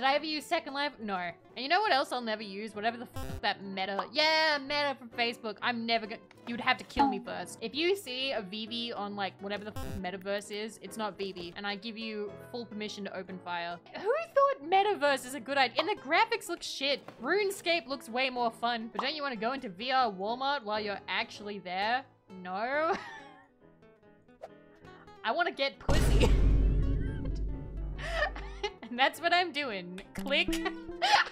Did I ever use Second Life? No. And you know what else I'll never use? Whatever the f that meta. Yeah, meta from Facebook. I'm never gonna. You'd have to kill me first. If you see a Vivi on like whatever the f metaverse is, it's not Vivi. And I give you full permission to open fire. Who thought metaverse is a good idea? And the graphics look shit. RuneScape looks way more fun. But don't you want to go into VR Walmart while you're actually there? No. I want to get pussy. and that's what I'm doing. Click.